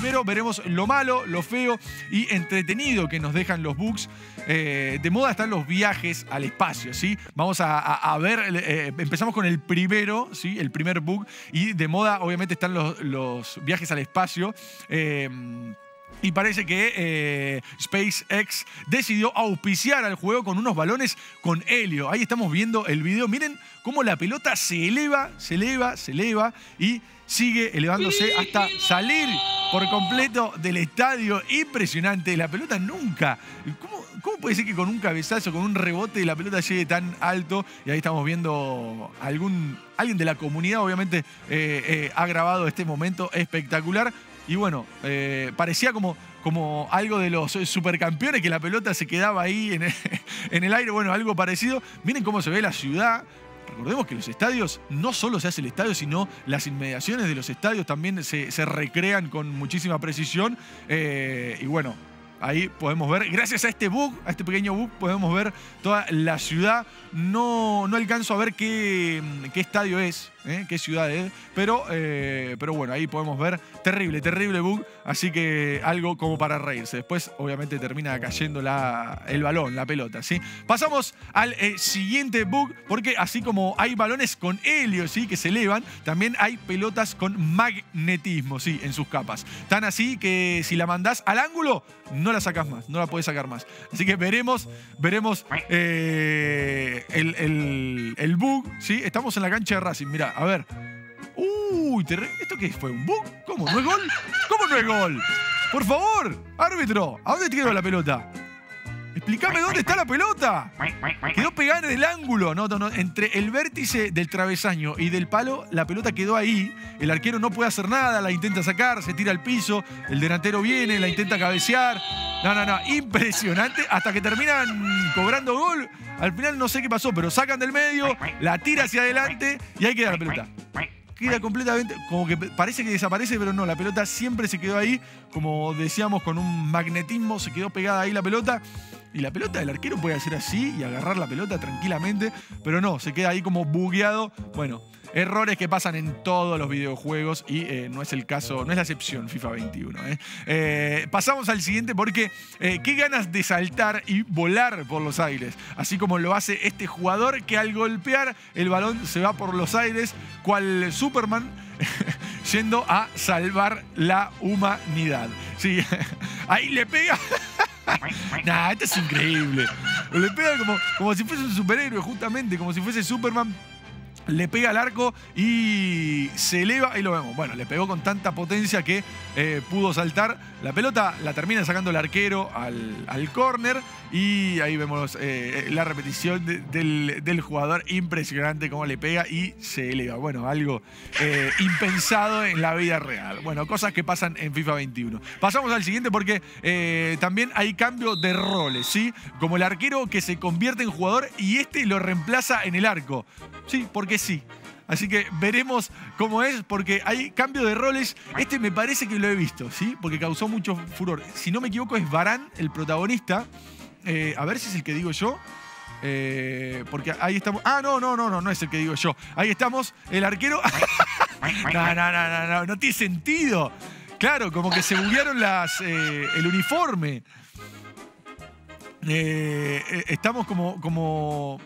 primero veremos lo malo, lo feo y entretenido que nos dejan los bugs. Eh, de moda están los viajes al espacio, ¿sí? Vamos a, ver, eh, empezamos con el primero, ¿sí? El primer bug. Y de moda, obviamente, están los, viajes al espacio. Eh, y parece que eh, SpaceX decidió auspiciar al juego con unos balones con helio. Ahí estamos viendo el video. Miren cómo la pelota se eleva, se eleva, se eleva y sigue elevándose hasta salir por completo del estadio. Impresionante. La pelota nunca. ¿Cómo, cómo puede ser que con un cabezazo, con un rebote, la pelota llegue tan alto? Y ahí estamos viendo algún. Alguien de la comunidad, obviamente, eh, eh, ha grabado este momento espectacular. Y bueno, eh, parecía como, como algo de los supercampeones, que la pelota se quedaba ahí en el, en el aire. Bueno, algo parecido. Miren cómo se ve la ciudad. Recordemos que los estadios, no solo se hace el estadio, sino las inmediaciones de los estadios también se, recrean con muchísima precisión. Eh, y bueno, ahí podemos ver, gracias a este bug, a este pequeño bug, podemos ver toda la ciudad. No, no alcanzo a ver qué, qué estadio es, ¿eh? qué ciudad es, pero, eh, pero bueno, ahí podemos ver, terrible, terrible bug, así que algo como para reírse. Después, obviamente, termina cayendo el balón, la pelota, ¿sí? Pasamos al eh, siguiente bug, porque así como hay balones con helio, ¿sí? Que se elevan, también hay pelotas con magnetismo, ¿sí? En sus capas. Tan así que si la mandás al ángulo, no la sacas más, no la puedes sacar más. Así que veremos, veremos el, el, bug, ¿sí? Estamos en la cancha de Racing, a ver. Uy, ¿esto qué fue? ¿Un bug? ¿Cómo? ¿No es gol? ¿Cómo no es gol? Por favor, árbitro, ¿a dónde quedó la pelota? Explícame dónde está la pelota. Quedó pegada en el ángulo. No, entre el vértice del travesaño y del palo, la pelota quedó ahí. El arquero no puede hacer nada, la intenta sacar, se tira al piso. El delantero viene, la intenta cabecear. No, no, no. Impresionante. Hasta que terminan cobrando gol. Al final no sé qué pasó, pero sacan del medio, la tira hacia adelante y ahí queda la pelota queda completamente, como que parece que desaparece, pero no, la pelota siempre se quedó ahí, como decíamos, con un magnetismo, se quedó pegada ahí la pelota. Y la pelota del arquero puede hacer así y agarrar la pelota tranquilamente, pero no, se queda ahí como bugueado. Bueno, errores que pasan en todos los videojuegos y eh, no es el caso, no es la excepción FIFA 21. ¿eh? Eh, pasamos al siguiente porque qué ganas de saltar y volar por los aires, así como lo hace este jugador que al golpear el balón se va por los aires, cual Superman. yendo a salvar la humanidad. Sí, ahí le pega. nah, esto es increíble. Le pega como, como si fuese un superhéroe, justamente, como si fuese Superman le pega al arco y se eleva, ahí lo vemos. Bueno, le pegó con tanta potencia que eh, pudo saltar. La pelota la termina sacando el arquero al, al córner y ahí vemos eh, la repetición del, jugador. Impresionante cómo le pega y se eleva. Bueno, algo eh, impensado en la vida real. Bueno, cosas que pasan en FIFA 21. Pasamos al siguiente porque también hay cambio de roles, ¿sí? Como el arquero que se convierte en jugador y este lo reemplaza en el arco. Sí, porque sí. Así que veremos cómo es, porque hay cambio de roles. Este me parece que lo he visto, ¿sí? Porque causó mucho furor. Si no me equivoco, es Barán, el protagonista. Eh, a ver si es el que digo yo. Eh, porque ahí estamos. Ah, no, no, no, no, no es el que digo yo. Ahí estamos, el arquero. no, no, no, no, no, no tiene sentido. Claro, como que se buguearon las, eh, el uniforme. estamos como, como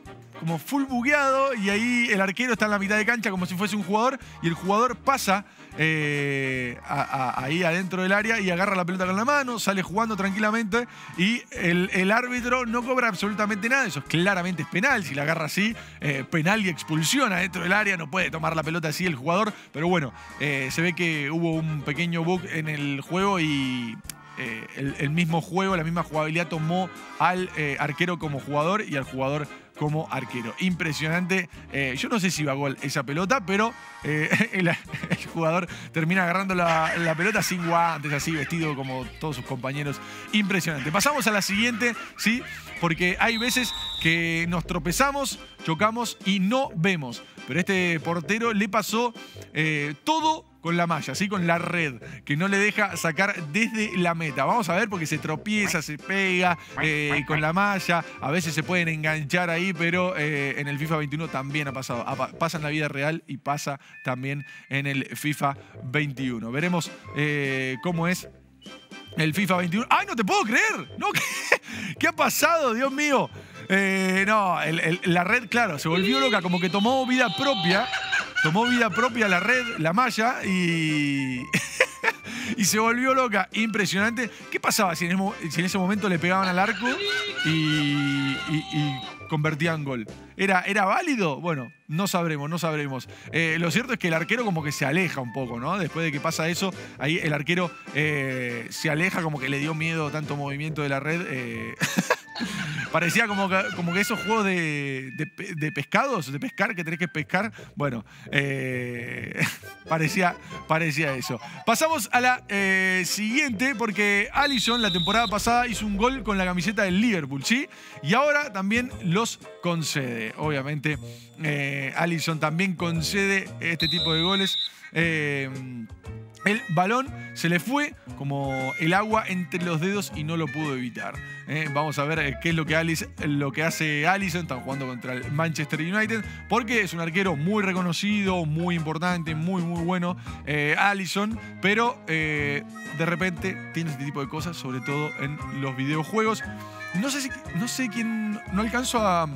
como full bugueado y ahí el arquero está en la mitad de cancha como si fuese un jugador y el jugador pasa eh, ahí adentro del área y agarra la pelota con la mano, sale jugando tranquilamente y el, árbitro no cobra absolutamente nada. Eso es claramente es penal. Si la agarra así, eh, penal y expulsión adentro del área. No puede tomar la pelota así el jugador. Pero bueno, eh, se ve que hubo un pequeño bug en el juego y el, mismo juego, la misma jugabilidad tomó al arquero como jugador y al jugador como arquero. Impresionante. Eh, yo no sé si va gol esa pelota, pero eh, el, jugador termina agarrando la, pelota sin guantes, así vestido como todos sus compañeros. Impresionante. Pasamos a la siguiente, ¿sí? Porque hay veces que nos tropezamos, chocamos y no vemos. Pero este portero le pasó eh, todo con la malla, ¿sí? Con la red, que no le deja sacar desde la meta. Vamos a ver porque se tropieza, se pega eh, con la malla. A veces se pueden enganchar ahí, pero eh, en el FIFA 21 también ha pasado. pasa en la vida real y pasa también en el FIFA 21. Veremos eh, cómo es el FIFA 21. ¡Ay, no te puedo creer! ¿No? ¿Qué, ha pasado, Dios mío? Eh, no, la red, claro, se volvió loca, como que tomó vida propia. Tomó vida propia la red, la malla, y. y se volvió loca. Impresionante. ¿Qué pasaba si en, ese momento le pegaban al arco y, convertían gol? ¿Era, ¿Era válido? Bueno, no sabremos, no sabremos. Eh, lo cierto es que el arquero como que se aleja un poco, ¿no? Después de que pasa eso, ahí el arquero eh, se aleja, como que le dio miedo tanto movimiento de la red. Eh. Parecía como que, como que esos juegos de, pescados, de pescar, que tenés que pescar. Bueno, eh, parecía, parecía eso. Pasamos a la eh, siguiente, porque Allison la temporada pasada hizo un gol con la camiseta del Liverpool, ¿sí? Y ahora también los concede. Obviamente, eh, Allison también concede este tipo de goles. El balón se le fue como el agua entre los dedos y no lo pudo evitar. ¿eh? vamos a ver eh, qué es lo que, Alice, lo que hace Allison. Están jugando contra el Manchester United porque es un arquero muy reconocido, muy importante, muy, muy bueno. Eh, Allison, pero de repente tiene este tipo de cosas, sobre todo en los videojuegos. No sé, si, no sé quién. No alcanzo a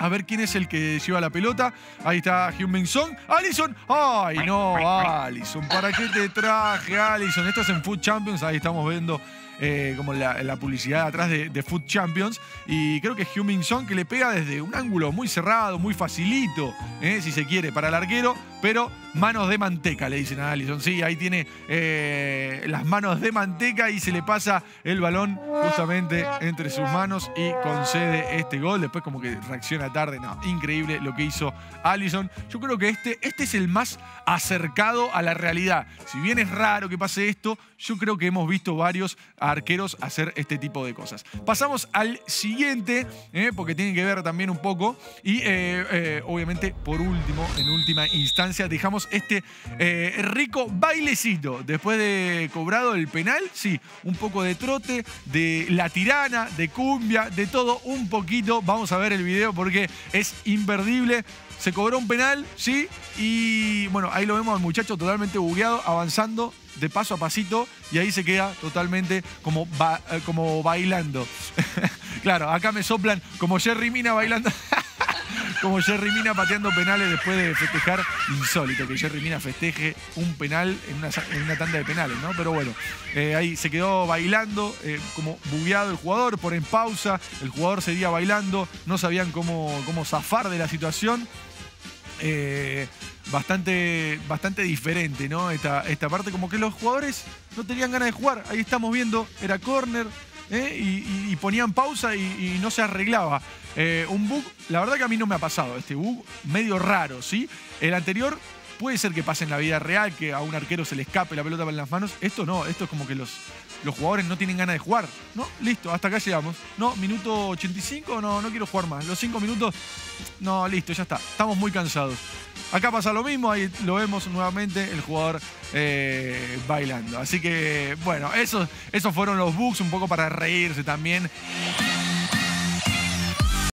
a ver quién es el que lleva la pelota. Ahí está Hyun Song. ¡Alison! ¡Ay, no! ¡Alison! ¿Para qué te traje, Alison? Esto es en Food Champions. Ahí estamos viendo eh, como la, publicidad atrás de, Food Champions. Y creo que es Hyun Song que le pega desde un ángulo muy cerrado, muy facilito, eh, si se quiere, para el arquero. Pero manos de manteca, le dicen a Allison. Sí, ahí tiene eh, las manos de manteca y se le pasa el balón justamente entre sus manos y concede este gol. Después como que reacciona tarde. No, increíble lo que hizo Allison. Yo creo que este, este es el más acercado a la realidad. Si bien es raro que pase esto, yo creo que hemos visto varios arqueros hacer este tipo de cosas. Pasamos al siguiente, eh, porque tiene que ver también un poco. Y eh, obviamente, por último, en última instancia, dejamos este eh, rico bailecito. Después de cobrado el penal, sí, un poco de trote, de la tirana, de cumbia, de todo un poquito. Vamos a ver el video porque es imperdible. Se cobró un penal, sí, y bueno, ahí lo vemos al muchacho totalmente bugueado, avanzando de paso a pasito, y ahí se queda totalmente como, eh, como bailando. claro, acá me soplan como Jerry Mina bailando. como Jerry Mina pateando penales después de festejar. Insólito que Jerry Mina festeje un penal en una, tanda de penales, ¿no? Pero bueno, eh, ahí se quedó bailando, eh, como bugueado el jugador, por en pausa, el jugador seguía bailando, no sabían cómo, cómo zafar de la situación. Eh, bastante, bastante diferente, ¿no? Esta, esta parte, como que los jugadores no tenían ganas de jugar. Ahí estamos viendo, era córner, y, ponían pausa y, no se arreglaba. Eh, un bug, la verdad que a mí no me ha pasado, este bug medio raro, ¿sí? El anterior puede ser que pase en la vida real, que a un arquero se le escape la pelota para las manos. Esto no, esto es como que los, los jugadores no tienen ganas de jugar. No, listo, hasta acá llegamos. No, minuto 85, no, no quiero jugar más. Los 5 minutos, no, listo, ya está. Estamos muy cansados. Acá pasa lo mismo, ahí lo vemos nuevamente, el jugador eh, bailando. Así que, bueno, esos, esos fueron los bugs, un poco para reírse también.